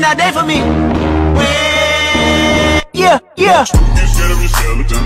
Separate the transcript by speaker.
Speaker 1: for me. Day for me. Yeah, yeah.